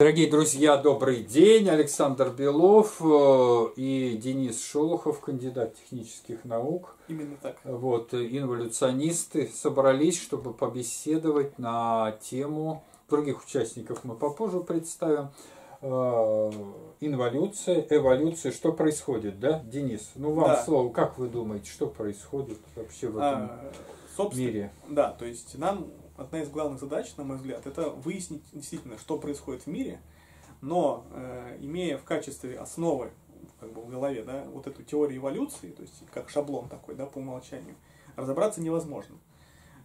Дорогие друзья, добрый день. Александр Белов э, и Денис Шолохов, кандидат технических наук. Именно так. Вот, инволюционисты собрались, чтобы побеседовать на тему, других участников мы попозже представим, э, инволюция, эволюция, что происходит, да, Денис? Ну, вам Да. слово, как вы думаете, что происходит вообще в этом А, мире? Да, то есть нам одна из главных задач, на мой взгляд, это выяснить действительно, что происходит в мире, но э, имея в качестве основы как бы в голове, да, вот эту теорию эволюции, то есть как шаблон такой, да, по умолчанию, разобраться невозможно.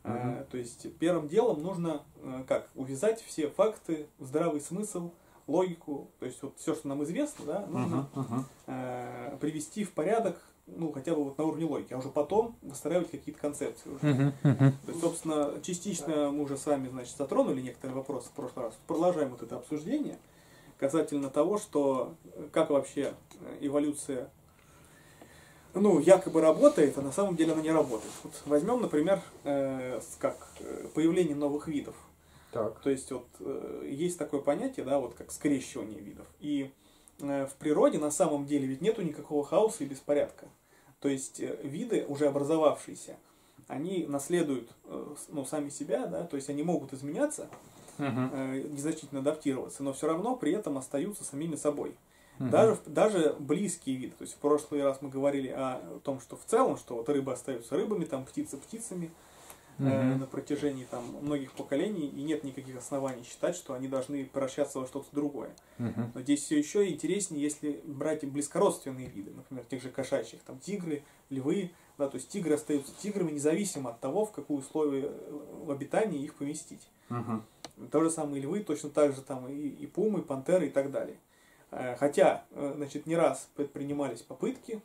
Э, Мгм. то есть первым делом нужно э, как увязать все факты, здравый смысл, логику, то есть вот все, что нам известно, да, нужно Мгм, мгм. э, привести в порядок, ну, хотя бы вот на уровне логики, а уже потом выстраивать какие-то концепции. уже. То есть, собственно, частично мы уже с вами, значит, затронули некоторые вопросы в прошлый раз. Продолжаем вот это обсуждение касательно того, что э, как вообще э, эволюция, ну, якобы работает, а на самом деле она не работает. Вот возьмем, например, э, как э, появление новых видов. Так. То есть вот э, есть такое понятие, да, вот как скрещивание видов. И в природе на самом деле ведь нету никакого хаоса и беспорядка. То есть э, виды, уже образовавшиеся, они наследуют э, ну, сами себя, да, то есть они могут изменяться, э, незначительно адаптироваться, но все равно при этом остаются самими собой. мгм. Даже, даже близкие виды. То есть в прошлый раз мы говорили о том, что в целом, что вот рыбы остаются рыбами, там птицы птицами, э, Мгм. на протяжении там, многих поколений, и нет никаких оснований считать, что они должны превращаться во что-то другое. Мгм. Но здесь все еще интереснее, если брать близкородственные виды, например, тех же кошачьих, там тигры, львы, да, то есть тигры остаются тиграми независимо от того, в какую условие э, обитания их поместить. Мгм. То же самое и львы, точно так же там и, и пумы, и пантеры и так далее. Э, Хотя, значит, не раз предпринимались попытки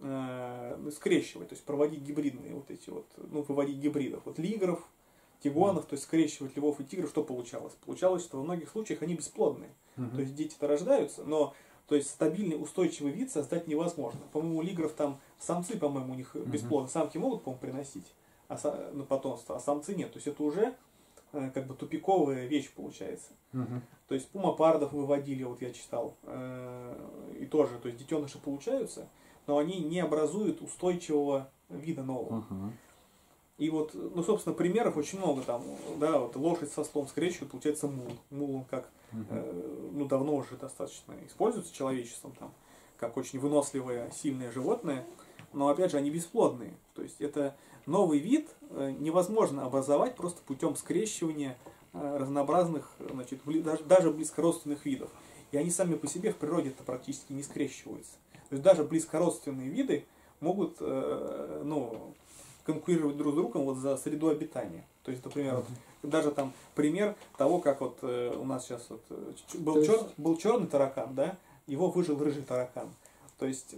э, скрещивать, то есть проводить гибридные вот эти вот, ну, выводить гибридов, вот лигров, тигуанов, то есть скрещивать львов и тигров, что получалось? Получалось, что во многих случаях они бесплодные. То есть дети-то рождаются, но то есть стабильный устойчивый вид создать невозможно. По-моему, лигров там самцы, по-моему, у них бесплодные. Самки могут, по-моему, приносить а, са- ну, потомство, а самцы нет. То есть это уже э, как бы тупиковая вещь получается. То есть пумапардов выводили, вот я читал, э, и тоже, то есть детеныши получаются, но они не образуют устойчивого вида нового. Мгм. И вот, ну, собственно, примеров очень много там, да, вот лошадь со слом скрещивают, получается мул. Мул, он как, Мгм. э, ну, давно уже достаточно используется человечеством там, как очень выносливое, сильное животное, но, опять же, они бесплодные. То есть это новый вид э, невозможно образовать просто путем скрещивания э, разнообразных, значит, даже, даже близкородственных видов. И они сами по себе в природе это практически не скрещиваются. То есть даже близкородственные виды могут, э, ну, конкурировать друг с другом вот за среду обитания. То есть, например, вот даже там пример того, как вот э, у нас сейчас вот э, был, есть- чер- был черный таракан, да, его выжил рыжий таракан. То есть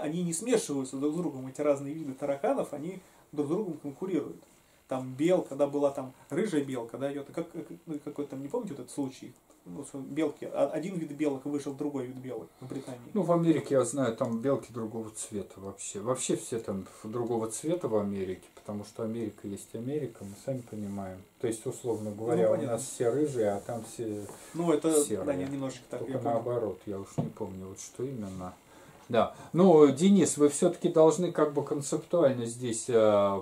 они не смешиваются друг с другом, эти разные виды тараканов, они друг с другом конкурируют. Там белка, когда была там рыжая белка, да, как, как- ну, какой там, не помните вот этот случай? Ну, белки, а- один вид белок вышел другой вид белок в Британии. Ну, в Америке, я знаю, там белки другого цвета вообще. Вообще все там другого цвета в Америке, потому что Америка есть Америка, мы сами понимаем. То есть, условно говоря, Ну, у нас все рыжие, а там все Ну, это, серые. да, не- немножечко так, только я наоборот. Я уж не помню, вот что именно. Да. Ну, Денис, вы все-таки должны как бы концептуально здесь э,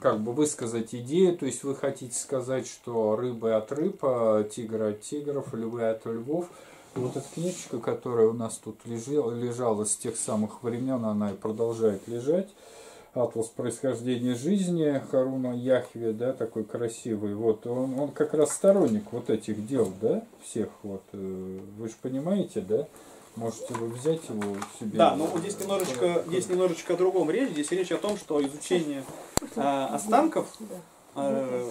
как бы высказать идею, то есть вы хотите сказать, что рыбы от рыб, а тигры от тигров, львы от львов. И вот эта книжечка, которая у нас тут лежала, лежала с тех самых времен, она и продолжает лежать. Атлас происхождения жизни Харуна Яхве, да, такой красивый. Вот он, он как раз сторонник вот этих дел, да, всех вот. э, Вы же понимаете, да? Можете вы взять его себе. Да, но здесь немножечко, здесь немножечко о другом речь. Здесь речь о том, что изучение останков, а,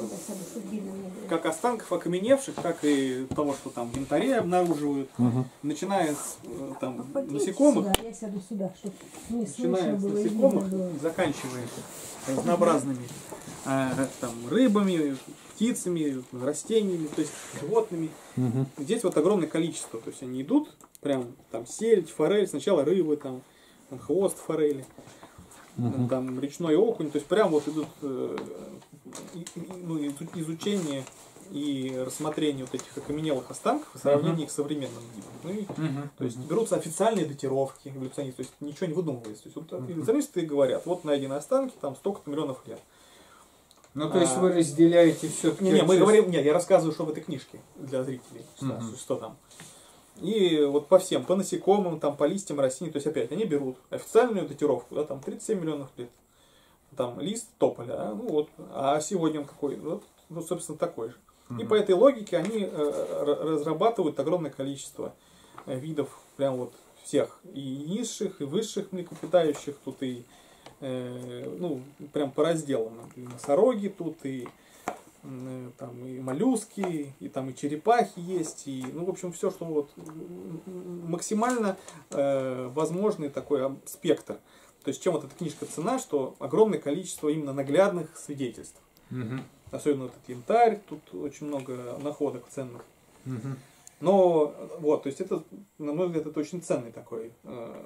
как останков окаменевших, так и того, что там в янтаре обнаруживают, Мгм. начиная с э, там, насекомых, Сюда, я сяду сюда, начиная с насекомых заканчивая разнообразными а, там, рыбами, птицами, растениями, то есть животными. Мгм. Здесь вот огромное количество, то есть они идут, прям там сельдь, форель, сначала рыбы, там хвост форели, Мгм. там речной окунь, то есть прям вот идут э, ну, изу- изучение и рассмотрение вот этих окаменелых останков и сравнение их с современным. Ну и, Мгм. то есть берутся официальные датировки эволюционисты, то есть ничего не выдумывается. То есть вот эволюционисты говорят, вот найдены останки, там столько-то миллионов лет. Ну, то есть А. вы разделяете все-таки... Не, не, мы говорим, нет, я рассказываю, что в этой книжке для зрителей, что, Мгм. что там. И вот по всем, по насекомым, там, по листьям растений, то есть опять они берут официальную датировку, да, там 37 миллионов лет, там лист тополя, а, ну вот, а сегодня он какой, вот, ну, собственно, такой же. И по этой логике они э, разрабатывают огромное количество э, видов, прям вот всех, и низших, и высших млекопитающих, тут и, э, ну, прям по разделам, носороги тут, и там и моллюски, и там и черепахи есть, и, ну, в общем, все, что вот максимально э, возможный такой спектр. То есть, чем вот эта книжка цена, что огромное количество именно наглядных свидетельств. Мгм. Особенно вот этот янтарь, тут очень много находок ценных. Мгм. Но вот, то есть это, на мой взгляд, это очень ценный такой э,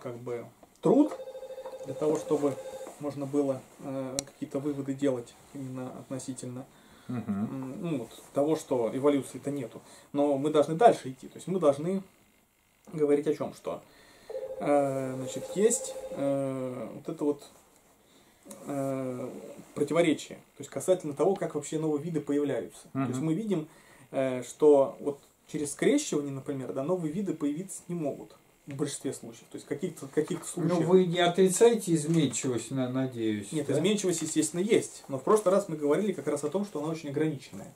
как бы труд для того, чтобы можно было э, какие-то выводы делать именно относительно м, ну, вот, того, что эволюции-то нету. Но мы должны дальше идти. То есть мы должны говорить о чем? Что э, значит, есть э, вот это вот э, противоречие. То есть касательно того, как вообще новые виды появляются. То есть мы видим, э, что вот через скрещивание, например, да, новые виды появиться не могут в большинстве случаев. То есть каких-то каких Ну, случаев. вы не отрицаете изменчивость, на- надеюсь. Нет, да? изменчивость, естественно, есть. Но в прошлый раз мы говорили как раз о том, что она очень ограниченная.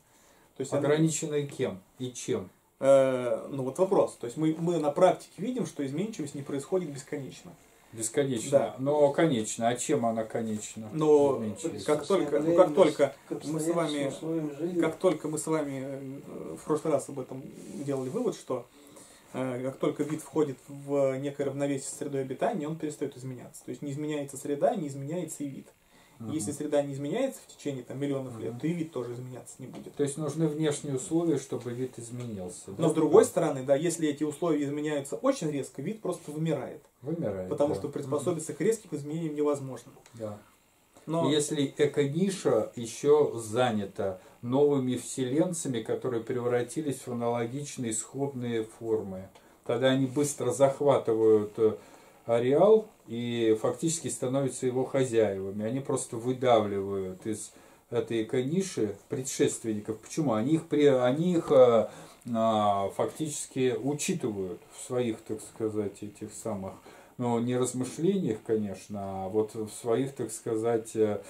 То есть она- Ограниченной кем и чем? Э, ну вот вопрос. То есть мы, мы на практике видим, что изменчивость не происходит бесконечно. Бесконечно. Да. Но конечно. А чем она конечна? Но как только, ну, как только мы с вами, как только мы с вами в прошлый раз об этом делали вывод, что как только вид входит в некое равновесие с средой обитания, он перестает изменяться. То есть не изменяется среда, не изменяется и вид. Мгм. Если среда не изменяется в течение там, миллионов лет, Мгм. то и вид тоже изменяться не будет. То есть нужны внешние условия, чтобы вид изменился. да? Но с другой стороны, да, если эти условия изменяются очень резко, вид просто вымирает. Вымирает. Потому да. что приспособиться к резким изменениям невозможно. Да. Но Если эко-ниша еще занята новыми вселенцами, которые превратились в аналогичные исходные формы, тогда они быстро захватывают э, ареал и фактически становятся его хозяевами. Они просто выдавливают из этой эко-ниши предшественников. Почему? Они их, они их э, а, фактически учитывают в своих, так сказать, этих самых, ну, не размышлениях, конечно, а вот в своих, так сказать, э,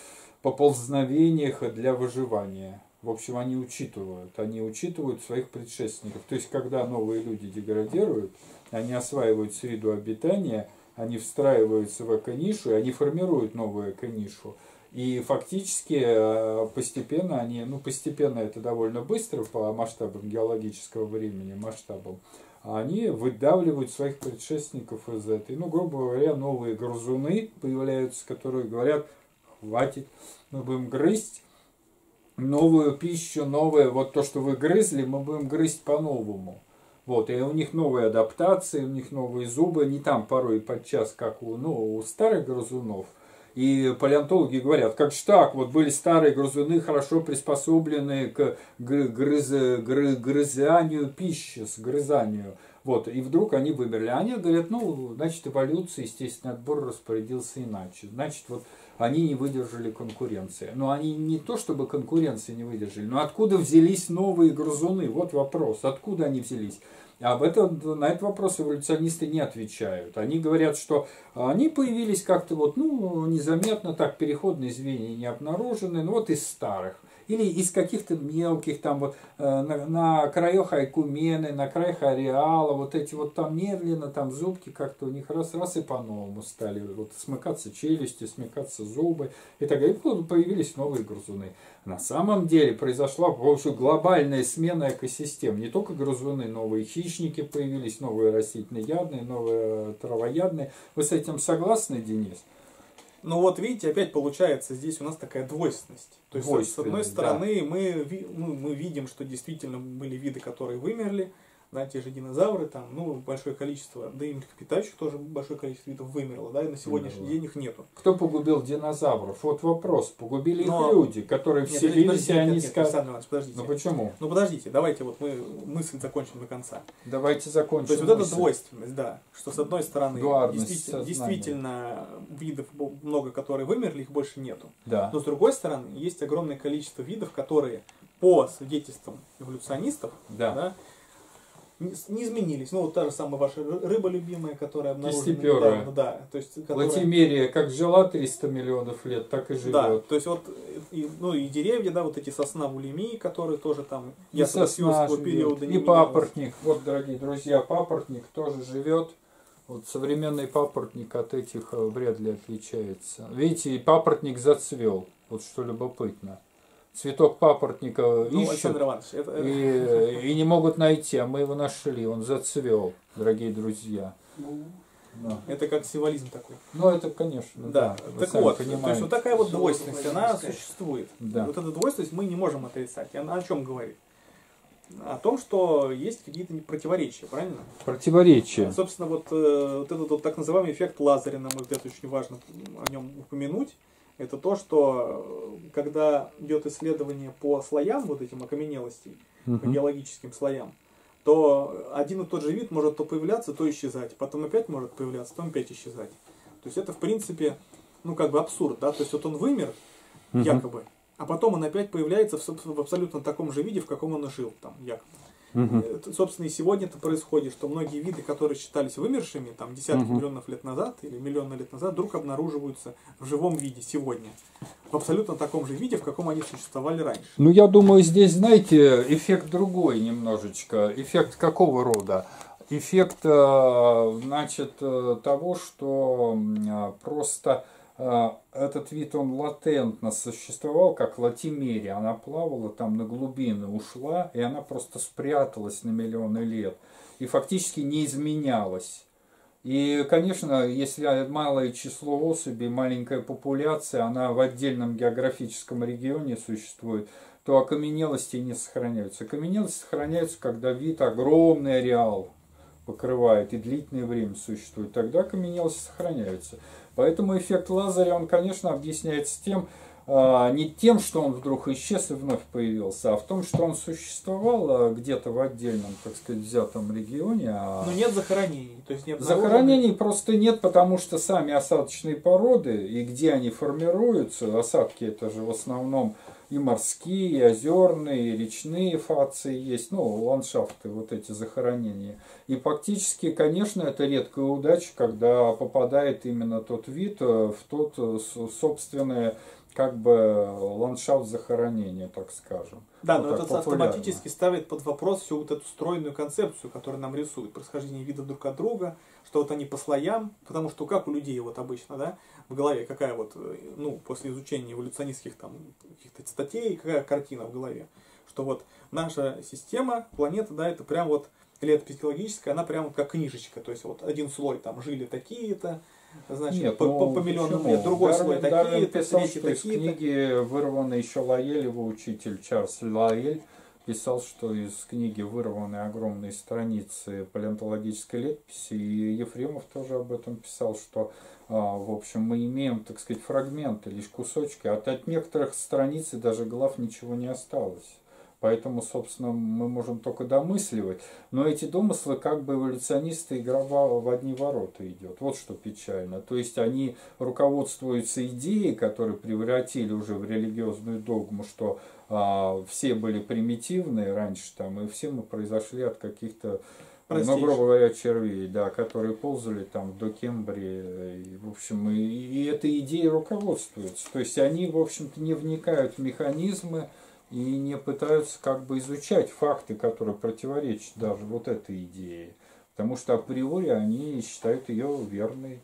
поползновениях для выживания. В общем, они учитывают, они учитывают своих предшественников. То есть, когда новые люди деградируют, они осваивают среду обитания, они встраиваются в эко-нишу, и они формируют новую эко-нишу. И фактически э, постепенно они, ну постепенно это довольно быстро по масштабам геологического времени, масштабам, они выдавливают своих предшественников из этой. Ну, грубо говоря, новые грызуны появляются, которые говорят, хватит, мы будем грызть новую пищу, новое, вот то, что вы грызли, мы будем грызть по-новому. Вот, и у них новые адаптации, у них новые зубы, не там порой подчас, как у, ну, у старых грызунов. И палеонтологи говорят, как же так, вот были старые грызуны, хорошо приспособлены к гры- грыз- гры- грызанию пищи, с грызанию. Вот, и вдруг они вымерли. Они говорят, ну, значит, эволюция, естественный отбор распорядился иначе. Значит, вот они не выдержали конкуренции. Но они не то, чтобы конкуренции не выдержали, но откуда взялись новые грызуны? Вот вопрос, откуда они взялись? А об этом, на этот вопрос эволюционисты не отвечают. Они говорят, что они появились как-то вот, ну, незаметно, так, переходные звенья не обнаружены, ну, вот из старых. Или из каких-то мелких, там вот э, на, на краях Айкумены, на краях ареала, вот эти вот там медленно, там зубки как-то у них раз-раз и по-новому стали вот смыкаться челюсти, смыкаться зубы и так. И появились новые грызуны. На самом деле произошла общем, глобальная смена экосистем. Не только грызуны, новые хищники появились, новые растительноядные, новые травоядные. Вы с этим согласны, Денис? Ну вот видите, опять получается здесь у нас такая двойственность. То есть, с одной стороны, мы, ви- ну, мы видим, что действительно были виды, которые вымерли, да, те же динозавры, там, ну, большое количество, да и млекопитающих тоже большое количество видов вымерло, да, и на сегодняшний Вымерло. день их нету. Кто погубил динозавров? Вот вопрос. Погубили Но- их люди, которые Нет, вселились, подождите, и они нет, сказали... Александр Иванович, подождите. Ну почему? Ну подождите, давайте вот мы мысль закончим до конца. Давайте закончим. То есть вот эта мысль. двойственность, да, что с одной стороны действительно, сознания. действительно видов много, которые вымерли, их больше нету. Да. Но с другой стороны, есть огромное количество видов, которые по свидетельствам эволюционистов Да. да, не, изменились. Ну, вот та же самая ваша ры- рыба любимая, которая обнаружена недавно, да. То есть, которая- Латимерия как жила 300 миллионов лет, так и живет. Да, то есть вот, и, ну и деревья, да, вот эти сосна в Улемии, которые тоже там И сосна живет, периода не и менялась. папоротник. Вот, дорогие друзья, папоротник тоже живет. Вот современный папоротник от этих э, вряд ли отличается. Видите, и папоротник зацвел. Вот что любопытно. Цветок папоротника Ну, ищут Александр Иванович, это, и, и не могут найти, а мы его нашли. Он зацвел, дорогие друзья. Да. это как символизм такой. Ну, это, конечно, Да, да. так вот, то есть вот такая вот двойственность, она существует. Да. Вот эта двойственность мы не можем отрицать. И она о чем говорит? О том, что есть какие-то противоречия, правильно? Противоречие. Собственно, вот, э, вот этот вот так называемый эффект Лазаря, на мой взгляд, очень важно о нем упомянуть. Это то, что э, когда идет исследование по слоям, вот этим окаменелостей, по Мгм. геологическим слоям, то один и тот же вид может то появляться, то исчезать. Потом опять может появляться, потом опять исчезать. То есть это, в принципе, ну, как бы абсурд, да? То есть вот он вымер, Мгм. якобы, а потом он опять появляется в, в абсолютно таком же виде, в каком он и жил, там, якобы. Это, собственно, и сегодня это происходит, что многие виды, которые считались вымершими, там, десятки Мгм. миллионов лет назад или миллионы лет назад, вдруг обнаруживаются в живом виде сегодня. В абсолютно таком же виде, в каком они существовали раньше. Ну, я думаю, здесь, знаете, эффект другой немножечко. Эффект какого рода? Эффект, э, значит, э, того, что просто этот вид, он латентно существовал, как латимерия. Она плавала там на глубины, ушла, и она просто спряталась на миллионы лет. И фактически не изменялась. И, конечно, если малое число особей, маленькая популяция, она в отдельном географическом регионе существует, то окаменелости не сохраняются. Окаменелости сохраняются, когда вид огромный ареал покрывает и длительное время существует. Тогда окаменелости сохраняются. Поэтому эффект Лазаря, он, конечно, объясняется тем, не тем, что он вдруг исчез и вновь появился, а в том, что он существовал а, где-то в отдельном, так сказать, взятом регионе. а- Но нет захоронений. То есть не обнаружены- Захоронений просто нет, потому что сами осадочные породы и где они формируются, осадки это же в основном и морские, и озерные, и речные фации есть, ну, ландшафты, вот эти захоронения. И фактически, конечно, это редкая удача, когда попадает именно тот вид э, в тот э, с- собственный как бы ландшафт захоронения, так скажем. Да, Вот но так это популярно. автоматически ставит под вопрос всю вот эту стройную концепцию, которую нам рисуют, происхождение видов друг от друга, что вот они по слоям, потому что как у людей вот обычно, да, в голове какая вот, ну, после изучения эволюционистских там каких-то статей, какая картина в голове, что вот наша система, планета, да, это прям вот физиологическая, она прям вот как книжечка, то есть вот один слой там жили такие-то, значит, Нет, по, ну, по- миллионам почему? лет, другой Дарвин- слой такие-то, писал, что из такие-то. книги вырвано еще Лаэль, его учитель Чарльз Лаэль, писал, что из книги вырваны огромные страницы палеонтологической летописи, и Ефремов тоже об этом писал, что, а, в общем, мы имеем, так сказать, фрагменты, лишь кусочки, а от некоторых страниц и даже глав ничего не осталось. Поэтому, собственно, мы можем только домысливать. Но эти домыслы, как бы эволюционисты игра в одни ворота идет. Вот что печально. То есть они руководствуются идеей, которые превратили уже в религиозную догму, что а, все были примитивные раньше там, и все мы произошли от каких-то ну, Простейших. грубо говоря, червей, да, которые ползали там до Кембрии, и, в общем, и, и этой идеей руководствуются. То есть они, в общем-то, не вникают в механизмы и не пытаются как бы изучать факты, которые противоречат даже вот этой идее. Потому что априори они считают ее верной,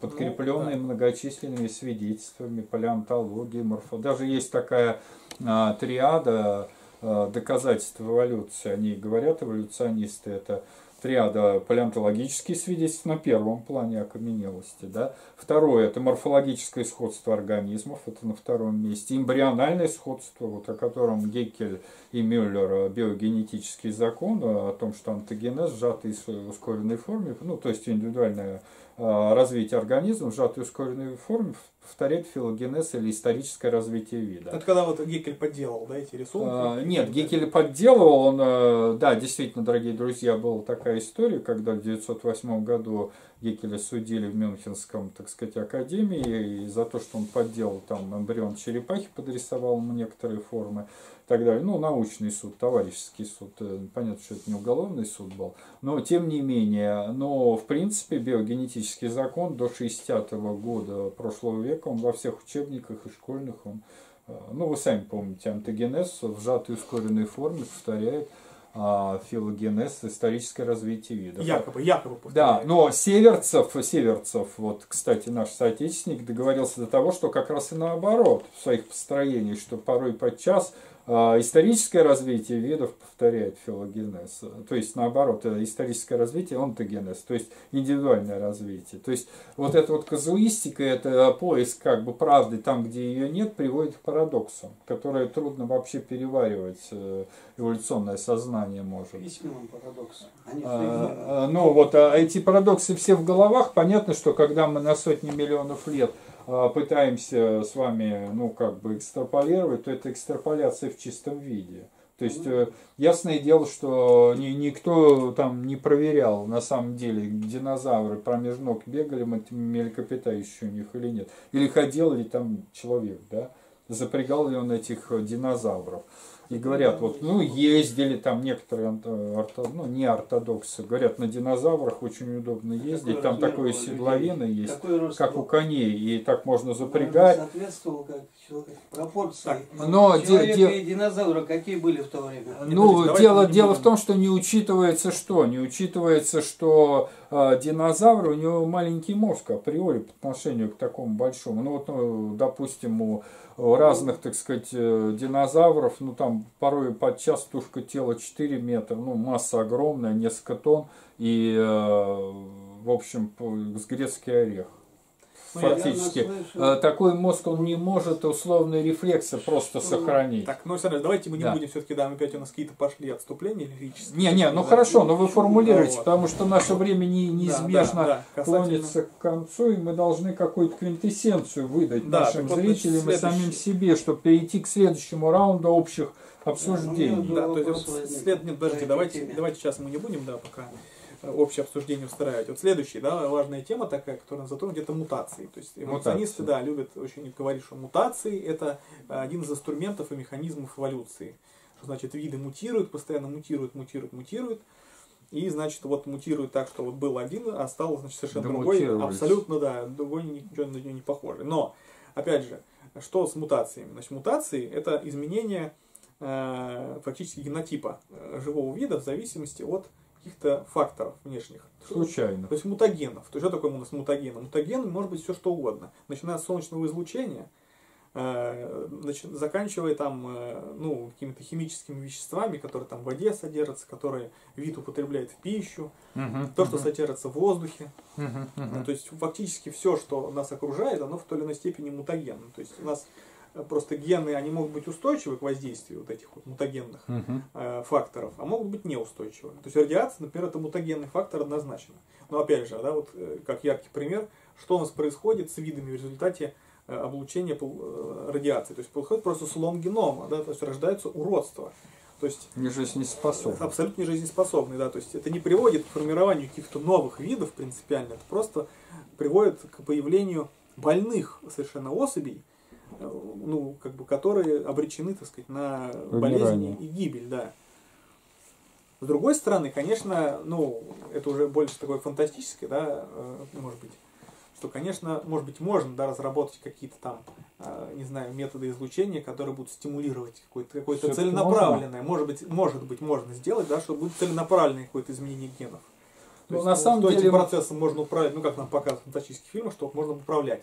подкрепленной да. многочисленными свидетельствами, палеонтологии, морфо. Даже есть такая а, триада а, доказательств эволюции. Они говорят, эволюционисты, это триада палеонтологические свидетельства на первом плане окаменелости. Да? Второе – это морфологическое сходство организмов, это на втором месте. Эмбриональное сходство, вот, о котором Геккель и Мюллер, биогенетический закон, о том, что антогенез в сжатой ускоренной форме, ну, то есть индивидуальное а, развитие организма в сжатой ускоренной форме повторяет филогенез или историческое развитие вида. Это когда вот Геккель подделал, да, эти рисунки? А, нет, Геккель подделывал, он, э, да, действительно, дорогие друзья, была такая история, когда в 1908 году Геккеля судили в Мюнхенском, так сказать, академии и за то, что он подделал там эмбрион черепахи, подрисовал ему некоторые формы так далее. Ну, научный суд, товарищеский суд. Э, понятно, что это не уголовный суд был. Но, тем не менее, но, в принципе, биогенетический закон до 60-го года прошлого века, он во всех учебниках и школьных, он, э, ну, вы сами помните, антогенез в сжатой ускоренной форме повторяет а, филогенез, историческое развитие вида. Якобы, якобы. Повторяет. Да, но Северцев, Северцев, вот, кстати, наш соотечественник договорился до того, что как раз и наоборот в своих построениях, что порой подчас а, историческое развитие видов повторяет филогенез. То есть, наоборот, историческое развитие онтогенез, то есть индивидуальное развитие. То есть, вот эта вот казуистика, это поиск как бы правды там, где ее нет, приводит к парадоксам, которые трудно вообще переваривать э, эволюционное сознание может. Письменным парадоксом. А, а, ну вот, а эти парадоксы все в головах. Понятно, что когда мы на сотни миллионов лет а, пытаемся с вами, ну, как бы экстраполировать, то это экстраполяция в чистом виде. То есть, э, ясное дело, что ни, никто там не проверял, на самом деле, динозавры промеж ног бегали млекопитающие у них или нет. Или ходил ли там человек, да, запрягал ли он этих динозавров. И говорят, вот, ну, ездили там некоторые, орто, ну, не ортодоксы, говорят, на динозаврах очень удобно ездить, Какой там такое седловина есть, как у коней, и так можно запрягать. Соответствовал как человек, пропорции. Так, но Человека де, и динозавра какие были в то время? Ну, Нет, дело, дело в том, что не учитывается что? Не учитывается, что э, динозавр, у него маленький мозг априори по отношению к такому большому. Ну, вот, ну, допустим, у разных, так сказать, э, динозавров, ну там порой подчас тушка тела 4 метра, ну масса огромная, несколько тонн и, э, в общем, с грецкий орех. Ну, фактически. Слышу... Такой мозг, он не может условные рефлексы просто ну, сохранить. Так, ну, Александр, давайте мы не да. будем все-таки, да, опять у нас какие-то пошли отступления лирические. Не, не, ну да, хорошо, но вы формулируете, вот. потому что наше время не, неизбежно да, да, да. клонится к концу, и мы должны какую-то квинтэссенцию выдать да, нашим зрителям вот, и самим себе, чтобы перейти к следующему раунду общих обсуждений. Да, ну, да, то есть вот след, нет, подождите, давайте, давайте сейчас мы не будем, да, пока общее обсуждение устраивать. Вот следующая, да, важная тема такая, которая затронет, это мутации. То есть эволюционисты, да, любят очень говорить, что мутации это один из инструментов и механизмов эволюции. Что значит, виды мутируют, постоянно мутируют, мутируют, мутируют. И, значит, вот мутирует так, что вот был один, а стал, значит, совершенно другой. Абсолютно, да, другой ничего на него не похожий. Но, опять же, что с мутациями? Значит, мутации это изменение э, фактически генотипа э, живого вида в зависимости от каких-то факторов внешних. Случайно. То есть мутагенов. То есть что такое у нас мутагены? Мутагены может быть все что угодно. Начиная с солнечного излучения, э, заканчивая там, э, ну, какими-то химическими веществами, которые там в воде содержатся, которые вид употребляет в пищу, uh-huh, то, что uh-huh. содержится в воздухе. Uh-huh, uh-huh. То есть фактически все, что нас окружает, оно в той или иной степени мутагенно. То есть у нас просто гены, они могут быть устойчивы к воздействию вот этих вот мутагенных э, факторов, а могут быть неустойчивы. То есть радиация, например, это мутагенный фактор однозначно. Но опять же, да, вот э, как яркий пример, что у нас происходит с видами в результате э, облучения радиации. То есть происходит просто слом генома, да, то есть рождается уродство. То есть не жизнеспособный. Абсолютно не жизнеспособный, да. То есть это не приводит к формированию каких-то новых видов принципиально, это просто приводит к появлению больных совершенно особей, ну, как бы, которые обречены, так сказать, на болезни и гибель, да. С другой стороны, конечно, ну, это уже больше такое фантастическое, да, э, может быть, что, конечно, может быть, можно, да, разработать какие-то там, э, не знаю, методы излучения, которые будут стимулировать какое-то какое целенаправленное, может быть, может быть, можно сделать, да, что будет целенаправленное какое-то изменение генов. То ну, есть, на ну, самом что деле... этим процессом можно управлять, ну, как нам показывают в фантастических фильмах, что можно управлять.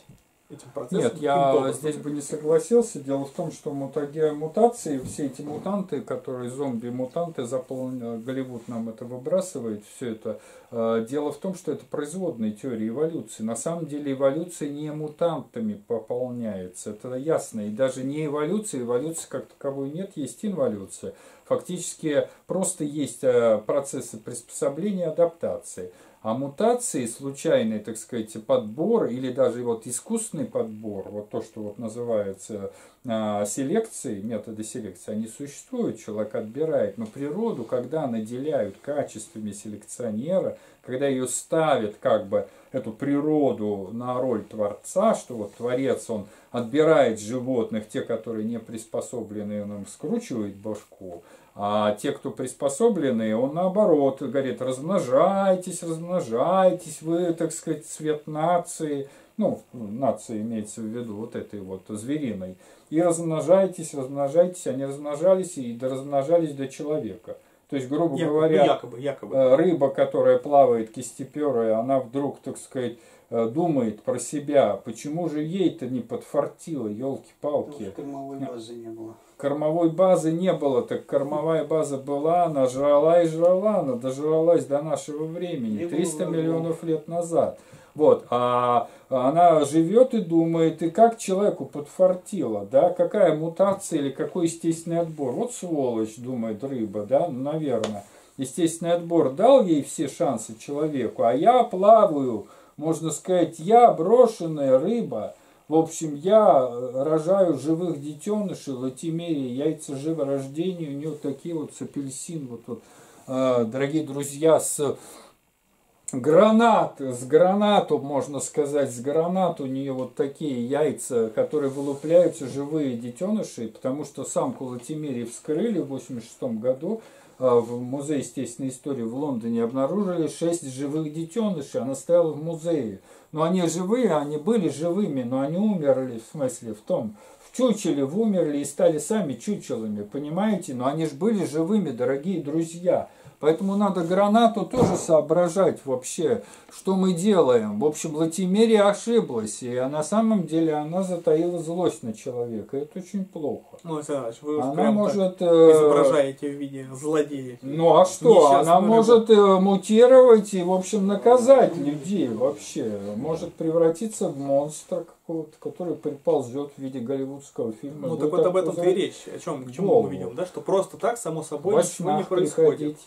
Этим процессом. Нет, я образом. здесь бы не согласился. Дело в том, что мутаге- мутации, все эти мутанты, которые зомби-мутанты, запол- Голливуд нам это выбрасывает, все это. э, Дело в том, что это производные теории эволюции. На самом деле эволюция не мутантами пополняется, это ясно. И даже не эволюция, эволюции как таковой нет, есть инволюция. Фактически просто есть э, процессы приспособления адаптации. А мутации, случайный, так сказать, подбор или даже вот искусственный подбор, вот то, что вот называется а, селекцией, методы селекции, они существуют, человек отбирает, но природу, когда наделяют качествами селекционера, когда ее ставят как бы эту природу на роль творца, что вот творец, он отбирает животных, те, которые не приспособлены, он им скручивает башку, а те, кто приспособлены, он наоборот говорит, размножайтесь, размножайтесь, вы, так сказать, цвет нации, ну, нация имеется в виду вот этой вот звериной, и размножайтесь, размножайтесь, они размножались и размножались до человека. То есть, грубо Я- ну, говоря, якобы, якобы. э, рыба, которая плавает кистеперая, она вдруг, так сказать, э, думает про себя, почему же ей-то не подфартило, Потому елки-палки. что кормовой базы не было. Кормовой базы не было, так кормовая база была, она жрала и жрала, она дожралась до нашего времени, Не было 300 врагов. миллионов лет назад. Вот, а она живет и думает, и как человеку подфартило, да, какая мутация или какой естественный отбор. Вот сволочь, думает рыба, да, ну, наверное. Естественный отбор дал ей все шансы человеку, а я плаваю, можно сказать, я брошенная рыба, в общем, я э, рожаю живых детенышей, латимерия, яйца живорождения, у нее такие вот с апельсин, вот, вот э, дорогие друзья, с гранат, с гранату, можно сказать, с гранат у нее вот такие яйца, которые вылупляются живые детеныши, потому что самку латимерии вскрыли в 86 году, в Музее естественной истории в Лондоне обнаружили шесть живых детенышей, она стояла в музее. Но они живые, они были живыми, но они умерли, в смысле, в том, в чучеле в умерли и стали сами чучелами, понимаете? Но они же были живыми, дорогие друзья. Поэтому надо гранату тоже соображать вообще, что мы делаем. В общем, Латимерия ошиблась, и на самом деле она затаила злость на человека. Это очень плохо. Ну, Александр вы Она прям так может... э, изображаете в виде злодея. Ну а что, Несчастную она рыбу. может э, мутировать и, в общем, наказать людей вообще. Может превратиться в монстра какого-то, который приползет в виде голливудского фильма. Ну, так вот об этом-то и речь. О чем, к чему мы видим, да? Что просто так, само собой, во ничего не происходит. приходить.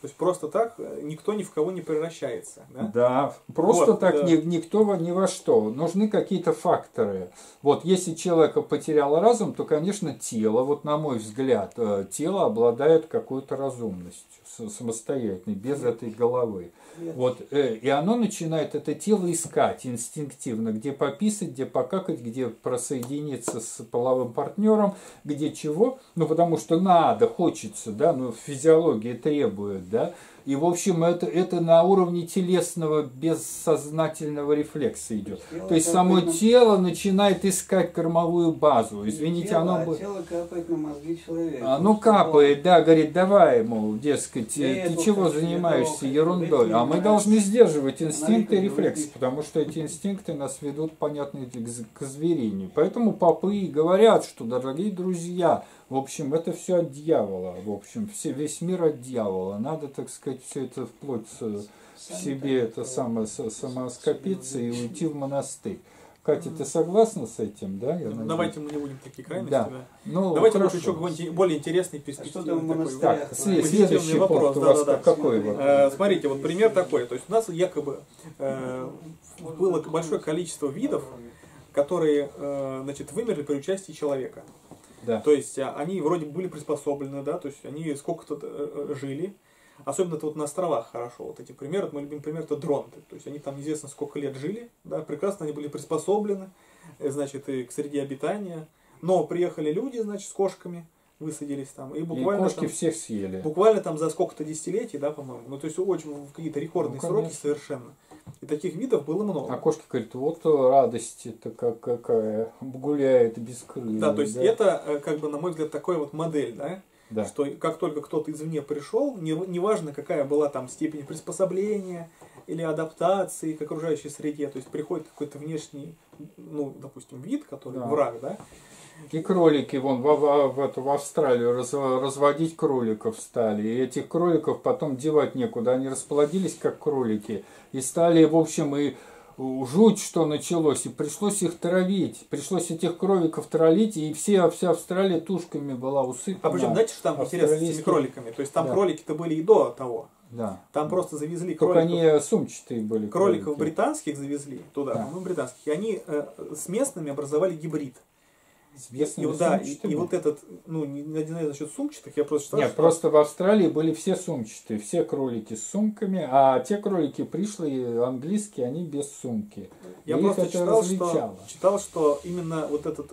То есть просто так э, никто ни в кого не превращается. Да? Да, просто Вот, так да. ни- никто ни во что. Нужны какие-то факторы. Вот если человек потерял разум, то, конечно, тело, вот на мой взгляд, э, тело обладает какой-то разумностью самостоятельной, без этой головы. Вот, э, и оно начинает это тело искать инстинктивно, где пописать, где покакать, где просоединиться с половым партнером, где чего, ну потому что надо, хочется, да, ну физиология требует, да, и в общем это, это на уровне телесного бессознательного рефлекса идет. Тело То есть само на- тело начинает искать кормовую базу. Извините, тело, оно а тело капает на мозги человека. Оно капает, да, говорит, давай, мол, дескать, Я ты чего занимаешься ерундой? А мы должны сдерживать инстинкты и рефлексы, потому что эти инстинкты нас ведут, понятно, к зверению. Поэтому попы и говорят, что, дорогие друзья, в общем, это все от дьявола, в общем, все, весь мир от дьявола. Надо, так сказать, все это вплоть э, в себе это самое с- самоскопиться и уйти в монастырь. Катя, ты согласна с этим, да? я надеюсь? Давайте мы не будем такие крайности. Да. да. Ну, Давайте хорошо. лучше еще какой-нибудь более интересный А перспективный в такой. Так, Да. следующий вопрос, у вас да-да-да. какой? вот? Э, Смотрите, вот пример такой. То есть у нас якобы э, было большое количество видов, которые э, значит, вымерли при участии человека. Да. То есть а, они вроде были приспособлены, да, то есть они сколько-то э, э, жили. Особенно это вот на островах хорошо. Вот эти примеры, вот мой любимый пример это дронты. То есть они там неизвестно сколько лет жили, да, прекрасно они были приспособлены, э, значит, и к среде обитания. Но приехали люди, значит, с кошками, высадились там, и И буквально кошки там, всех съели. буквально там за сколько-то десятилетий, да, по-моему. Ну, то есть очень в какие-то рекордные Ну, сроки совершенно. И таких видов было много. А кошка говорит, вот радость-то как, какая, гуляет без крыльев. Да, то есть да? это, э, как бы, на мой взгляд, такая вот модель, да, Да. что как только кто-то извне пришел, не- неважно, какая была там степень приспособления, или адаптации к окружающей среде. То есть приходит какой-то внешний, ну, допустим, вид, который Да. враг, да? И кролики, вон, в, в, в, эту, в Австралию раз- разводить кроликов стали. И этих кроликов потом девать некуда. Они расплодились, как кролики. И стали, в общем, и жуть, что началось. И пришлось их травить. Пришлось этих кроликов травить. И все, вся Австралия тушками была усыпана. А причем, знаете, что там интересно с этими кроликами? То есть там Да. кролики-то были и до того. Да. Там просто завезли Только кроликов. они сумчатые были. кроликов кролики. британских завезли туда, Да. ну, британских, и они э, с местными образовали гибрид. С И, да, и, и вот этот, ну, не, не знаю насчет сумчатых, я просто считал, Нет, что- просто в Австралии были все сумчатые, все кролики с сумками, а те кролики пришлые английские, они без сумки. я И просто читал что, читал, что именно вот эта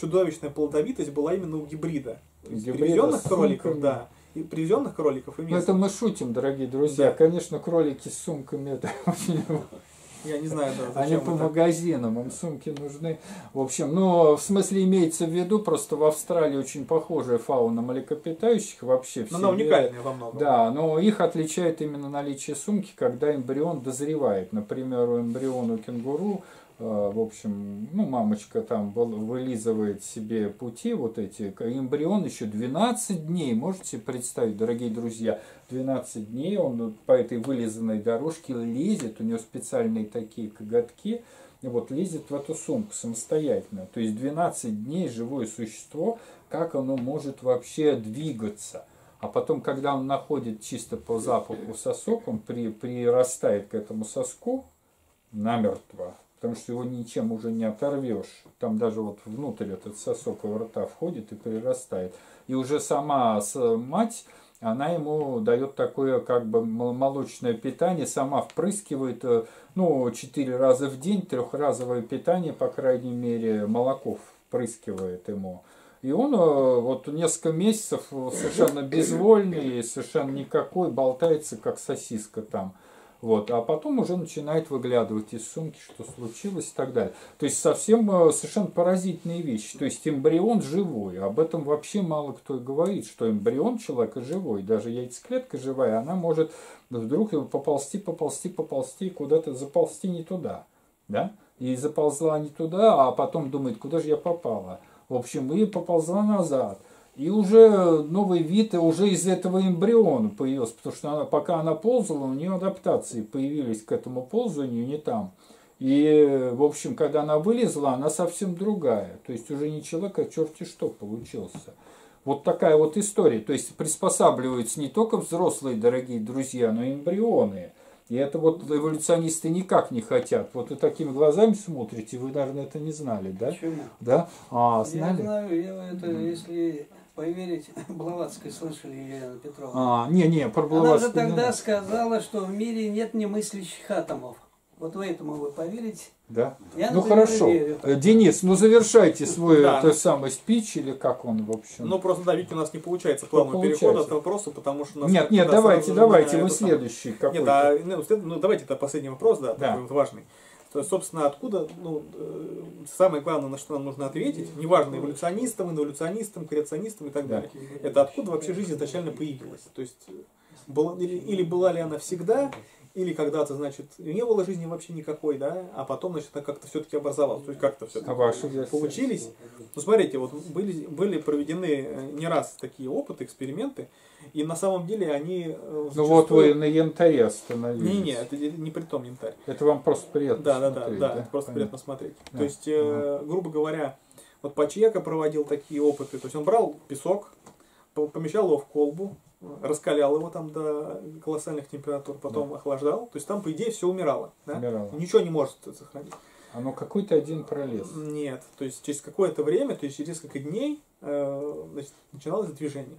чудовищная плодовитость была именно у гибрида. Гибрида привезенных кроликов, сумками. да, и привезенных кроликов и Ну, это мы шутим, дорогие друзья. Да. Конечно, кролики с сумками, это очень... Я не знаю, да, Они по это. магазинам, им сумки нужны. В общем, ну, в смысле имеется в виду, просто в Австралии очень похожая фауна млекопитающих вообще. Но все она уникальная во многом. Да, но их отличает именно наличие сумки, когда эмбрион дозревает. Например, у эмбриона кенгуру, в общем, ну, мамочка там вылизывает себе пути вот эти. Эмбрион еще 12 дней, можете представить, дорогие друзья, 12 дней он по этой вылизанной дорожке лезет, у него специальные такие коготки, вот лезет в эту сумку самостоятельно. То есть 12 дней живое существо, как оно может вообще двигаться. А потом, когда он находит чисто по запаху сосок, он при, прирастает к этому соску намертво, потому что его ничем уже не оторвешь. Там даже вот внутрь этот сосок его рта входит и прирастает. И уже сама с- мать, она ему дает такое как бы мол- молочное питание, сама впрыскивает, э, ну, четыре раза в день, трехразовое питание, по крайней мере, молоко впрыскивает ему. И он э, вот несколько месяцев э, совершенно безвольный, совершенно никакой, болтается как сосиска там. Вот, а потом уже начинает выглядывать из сумки, что случилось и так далее. То есть совсем э, совершенно поразительные вещи. То есть эмбрион живой. Об этом вообще мало кто и говорит, что эмбрион человека живой. Даже яйцеклетка живая, она может вдруг поползти, поползти, поползти, куда-то заползти не туда. Да? И заползла не туда, а потом думает, куда же я попала. В общем, и поползла назад. И уже новый вид уже из этого эмбриона появился, потому что она, пока она ползала, у нее адаптации появились к этому ползанию не там. И, в общем, когда она вылезла, она совсем другая. То есть уже не человек, а черти что получился. Вот такая вот история. То есть приспосабливаются не только взрослые, дорогие друзья, но и эмбрионы. И это вот эволюционисты никак не хотят. Вот вы такими глазами смотрите, вы, наверное, это не знали, да? Почему? Да? А, Я знали? знаю, я это, если поверить, Блаватской слышали Елена Петровна. А, не, не, про Она же Блаватскую не тогда сказала, что в мире нет немыслящих атомов. Вот вы этому вы поверите? Да. Я, Ну хорошо. верю. Э, Денис, ну завершайте свой Да. тот самый спич или как он, в общем. Ну, просто, да, видите, у нас не получается плавного перехода от вопроса, потому что у нас... нет, нет, да, давайте, давайте, вы следующий какой-то. Нет, а, ну, след- ну, давайте это последний вопрос, да, Да. такой вот важный. То есть, собственно, откуда, ну, э, самое главное, на что нам нужно ответить, неважно, эволюционистам, инволюционистам, креационистам и так Да. далее, это откуда вообще жизнь изначально появилась. То есть, была, или, или была ли она всегда, или когда-то, значит, не было жизни вообще никакой, да, а потом, значит, она как-то все-таки образовалась. То есть, как-то все А ваша версия? получились. Ну, смотрите, вот были, были проведены э, не раз такие опыты, эксперименты, и на самом деле они... э, Ну вот вы зачастую- на янтаре остановились. Не-не, это не при том янтарь. Это вам просто приятно Да, да, да, смотреть, да, это просто Понятно. приятно смотреть. Да. То есть, э, грубо говоря, вот Пачека проводил такие опыты, то есть он брал песок, по- помещал его в колбу, раскалял его там до колоссальных температур, потом охлаждал, то есть там, по идее, все умирало. Да? Умирало. Ничего не может сохранить. Ну какой-то один пролез. Нет, то есть через какое-то время, то есть через несколько дней э, значит, начиналось движение.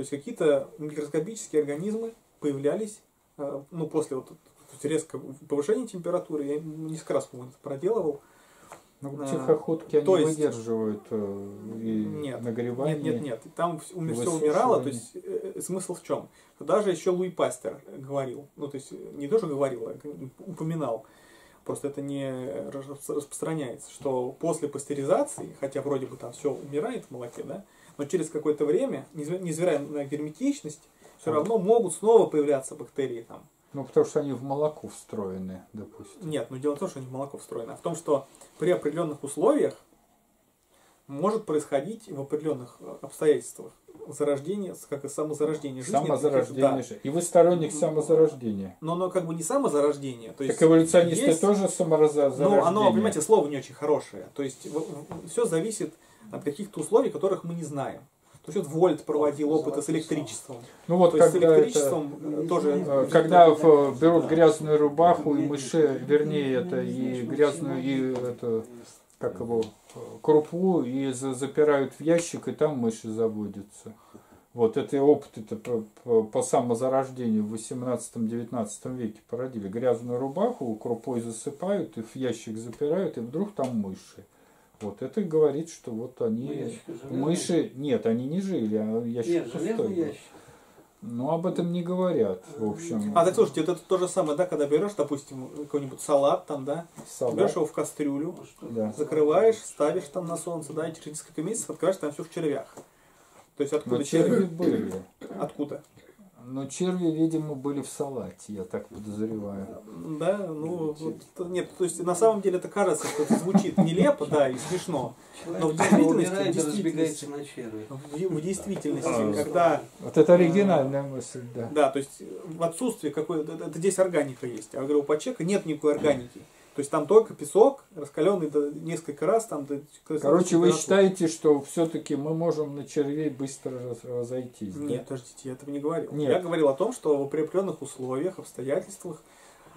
То есть какие-то микроскопические организмы появлялись, э, ну, после вот, резко повышения температуры, я несколько раз, по-моему, это проделывал. Ну, А, тихоходки, они то есть- выдерживают э, и Нет, нагревание. Нет, нет, нет, там все высушивание. умирало, то есть э, э, смысл в чем? Даже еще Луи Пастер говорил, ну, то есть не тоже говорил, а упоминал, просто это не рас- распространяется, что после пастеризации, хотя вроде бы там все умирает в молоке, да, но через какое-то время, несмотря на герметичность, все равно могут снова появляться бактерии там. Ну, потому что они в молоко встроены, допустим. Нет, ну дело в том, что они в молоко встроены, а в том, что при определенных условиях может происходить в определенных э, обстоятельствах зарождение, как и самозарождение жизни. Самозарождение. Да. же. И вы сторонник самозарождения. Но оно как бы не самозарождение. То есть Так эволюционисты есть- тоже самозарождение. Ну, оно, понимаете, слово не очень хорошее. То есть все зависит от каких-то условий, которых мы не знаем. То есть вот Вольт проводил опыты с электричеством. Ну вот То есть с когда это... электричеством э, тоже... Э, Когда в- берут грязную рубаху и мышей, вернее, это и грязную, и это, как его, э, крупу, и за- запирают в ящик, и там мыши заводятся. Вот это опыты по, по, по самозарождению в 18-19 веке породили. Грязную рубаху крупой засыпают, и в ящик запирают, и вдруг там мыши. Вот это говорит, что вот Ну, они... ящик железный. Мыши, нет, они не жили, а ящик Нет, пустой был. ящик. Ну, об этом не говорят, в общем. А так слушайте, это то же самое, да, когда берешь, допустим, какой-нибудь салат там, да, Салат, берешь его в кастрюлю, Ну, да. закрываешь, ставишь там на солнце, да, и через несколько месяцев открываешь, там все в червях. То есть откуда Но черви черви? были. Откуда? Но черви, видимо, были в салате, я так подозреваю. Да, ну, вот, нет, то есть на самом деле это кажется, что это звучит нелепо, да, и смешно. Но в действительности- умирает в действительности- на черви. В, в действительности, А. когда, Вот это оригинальная мысль, да. да, то есть в отсутствии какой это, это здесь органика есть, а у пачека нет никакой органики. То есть там только песок, раскаленный до несколько раз, там Короче, вы считаете, что все-таки мы можем на червей быстро раз- разойтись? да? Нет, подождите, я этого не говорил. Нет. Я говорил о том, что при определенных условиях, обстоятельствах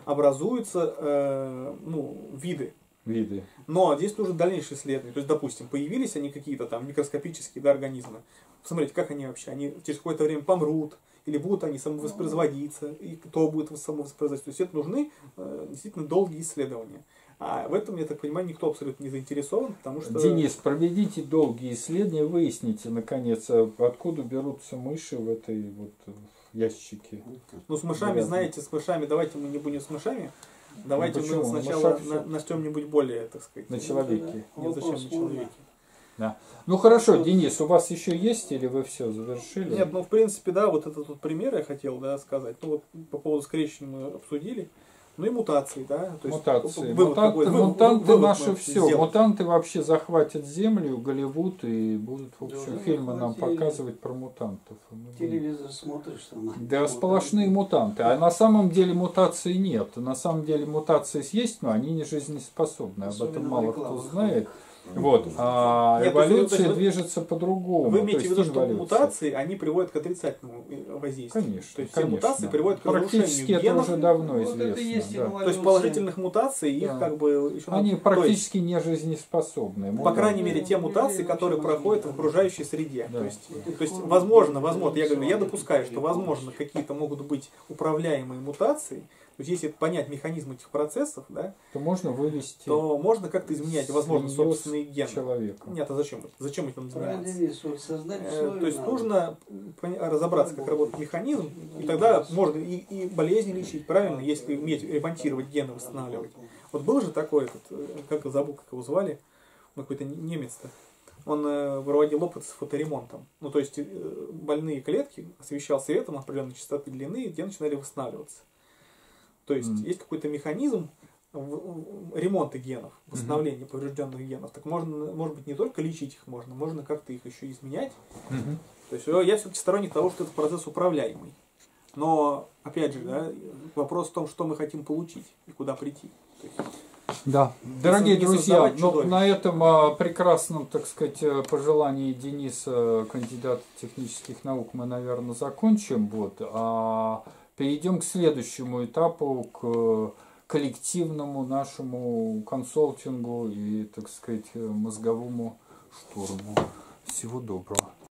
образуются э, ну, виды. Виды. Но здесь нужно дальнейшее исследование. То есть, допустим, появились они какие-то там микроскопические да, организмы. Посмотрите, как они вообще. Они через какое-то время помрут, или будут они самовоспроизводиться, и кто будет самовоспроизводиться. То есть это нужны э, действительно долгие исследования. А в этом, я так понимаю, никто абсолютно не заинтересован, потому что... Денис, проведите долгие исследования, выясните, наконец, а откуда берутся мыши в этой вот в ящике. Ну, с мышами, Грязно. знаете, с мышами, давайте мы не будем с мышами. Давайте Ну, мы На сначала на, на чем-нибудь более, так сказать. На человеке. Нет, зачем на можно? Человеке? Ну хорошо, Денис, у вас еще есть или вы все завершили? Нет, ну в принципе, да, вот этот вот пример я хотел да, сказать. Ну вот по поводу скрещивания мы обсудили. Ну и мутации, да. То есть, Мутации. вывод Мутанты, какой- вы- мутанты вывод наши мы все. сделали. Мутанты вообще захватят Землю, Голливуд и будут, в Да общем, уже фильмы нам захватили. показывать про мутантов. Мы будем- Телевизор смотришь там. Да, сплошные мутанты. А на самом деле мутаций нет. На самом деле мутации есть, но они не жизнеспособны. Об этом Особенно мало кто знает. Вот. А Нет, эволюция есть вы- движется по-другому. Вы имеете в виду, что инволюция. мутации, они приводят к отрицательному воздействию? Конечно. То есть все конечно. мутации приводят к Практически это генов. уже давно Вот это известно. и есть да. То есть положительных мутаций их Да. как бы еще надо- Они то есть, практически не жизнеспособны. по Мутанты. крайней мере, те мутации, которые проходят в окружающей среде. Да. То есть, то есть, возможно, возможно, я говорю, я допускаю, что возможно какие-то могут быть управляемые мутации. То есть, если понять механизм этих процессов, да, то можно вывести то можно как-то изменять, возможно, собственные гены. человеком. Нет, а зачем? это? Зачем этим заниматься? Создать Э, То есть надо. нужно разобраться, как работает механизм, и тогда можно и, и болезни лечить, правильно, если уметь ремонтировать гены, восстанавливать. Вот был же такой этот, э, как забыл, как его звали, ну, какой-то не- немец-то. Он э, проводил опыт с фоторемонтом. Ну, то есть э, больные клетки освещал светом определенной частоты длины, и те начинали восстанавливаться. То есть Мгм. есть какой-то механизм ремонта генов, восстановления поврежденных генов. Так можно, может быть, не только лечить их можно, можно как-то их еще изменять. Мгм. То есть э, я все-таки сторонник того, что этот процесс управляемый. Но, опять же, да, вопрос в том, что мы хотим получить и куда прийти. То есть, Да. Дорогие друзья, ну, на этом а, прекрасном, так сказать, э, пожелании Дениса, кандидата технических наук, мы, наверное, закончим. Вот, а перейдем к следующему этапу, к коллективному нашему консалтингу и, так сказать, мозговому штурму. Всего доброго.